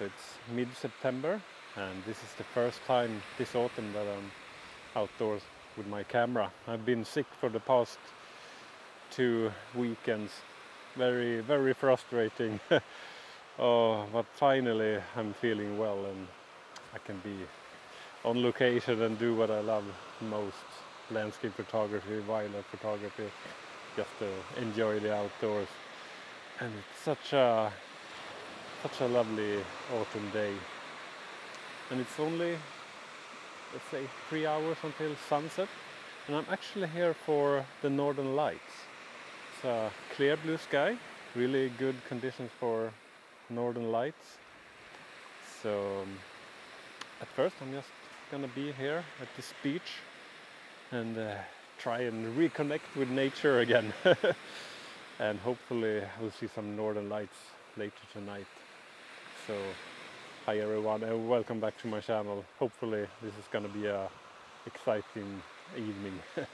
So it's mid-September and this is the first time this autumn that I'm outdoors with my camera. I've been sick for the past two weekends. Very, very frustrating. oh, but finally I'm feeling well and I can be on location and do what I love most. Landscape photography, wildlife photography, just to enjoy the outdoors. And it's such a such a lovely autumn day. And it's only let's say three hours until sunset and I'm actually here for the northern lights. It's a clear blue sky, really good conditions for northern lights. So um, at first I'm just gonna be here at this beach and uh, try and reconnect with nature again. and hopefully we'll see some northern lights later tonight. So hi everyone and welcome back to my channel. Hopefully this is gonna be a exciting evening.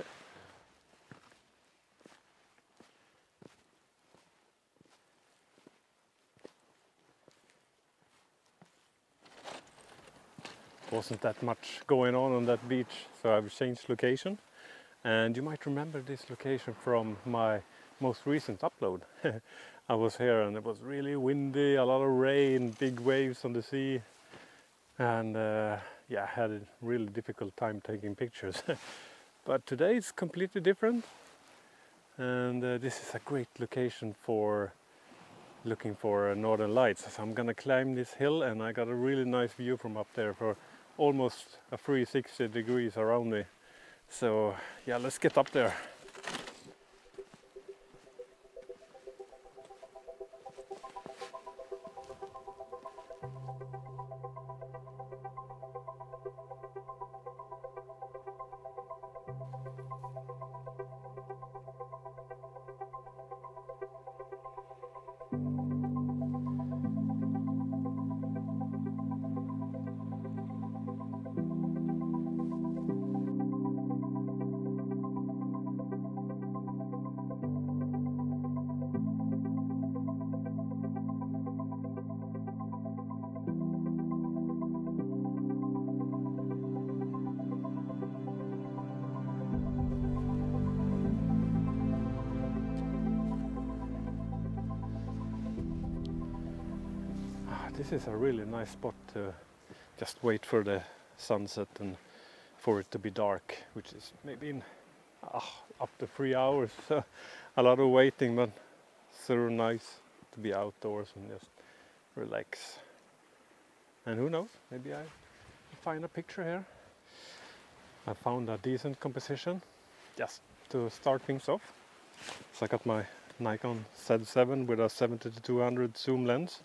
wasn't that much going on on that beach so I've changed location and you might remember this location from my most recent upload. I was here and it was really windy a lot of rain big waves on the sea. And uh, yeah I had a really difficult time taking pictures. But today it's completely different. And uh, this is a great location for looking for uh, northern lights. So I'm gonna climb this hill and I got a really nice view from up there for almost a 360 degrees around me. So yeah, let's get up there. This is a really nice spot to just wait for the sunset and for it to be dark, which is maybe in uh, up to three hours. a lot of waiting, but so nice to be outdoors and just relax. And who knows, maybe I find a picture here. I found a decent composition just to start things off. So I got my Nikon Z7 with a 70 to 200 zoom lens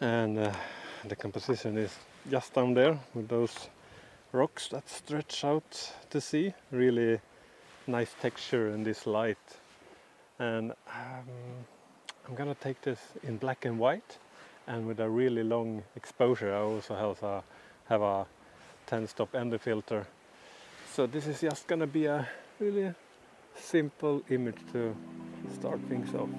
and uh, the composition is just down there with those rocks that stretch out to sea. Really nice texture in this light. And um, I'm gonna take this in black and white and with a really long exposure. I also have a, have a 10 stop ND filter. So this is just gonna be a really simple image to start things off.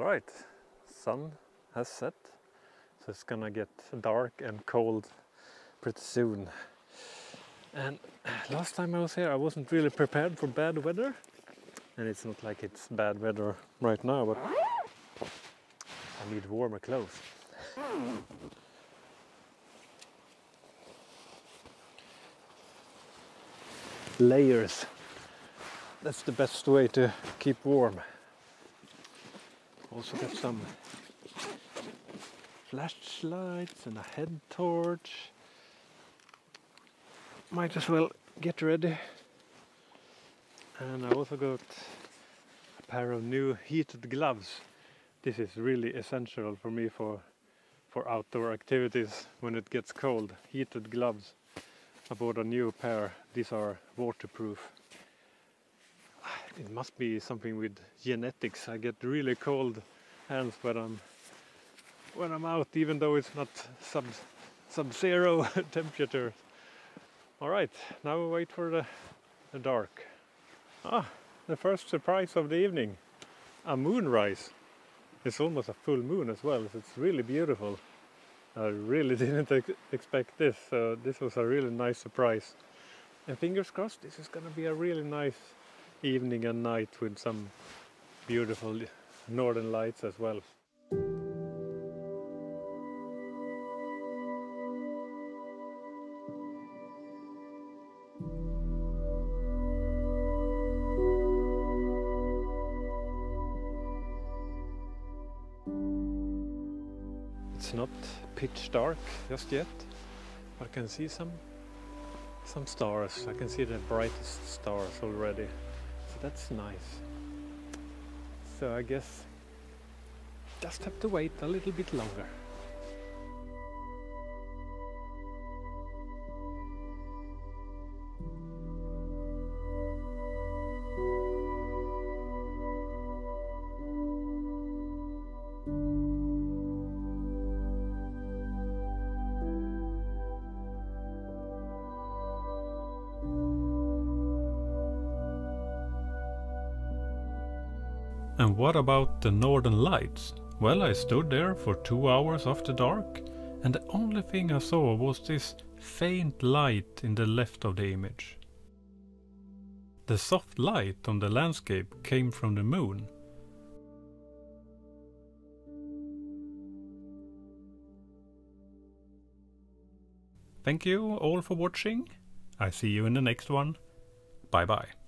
All right, sun has set, so it's gonna get dark and cold pretty soon. And last time I was here, I wasn't really prepared for bad weather, and it's not like it's bad weather right now, but I need warmer clothes. Layers. That's the best way to keep warm. Also got some flashlights and a head torch. Might as well get ready. And I also got a pair of new heated gloves. This is really essential for me for for outdoor activities when it gets cold. Heated gloves. I bought a new pair. These are waterproof. It must be something with genetics. I get really cold hands when I'm when I'm out, even though it's not sub sub-zero temperature. All right, now we wait for the, the dark. Ah, the first surprise of the evening, a moonrise. It's almost a full moon as well. So it's really beautiful. I really didn't ex expect this. So this was a really nice surprise. And fingers crossed, this is gonna be a really nice evening and night with some beautiful northern lights as well. It's not pitch dark just yet, but I can see some some stars. I can see the brightest stars already. That's nice. So I guess just have to wait a little bit longer. And what about the northern lights? Well, I stood there for two hours after dark, and the only thing I saw was this faint light in the left of the image. The soft light on the landscape came from the moon. Thank you all for watching. I see you in the next one. Bye bye.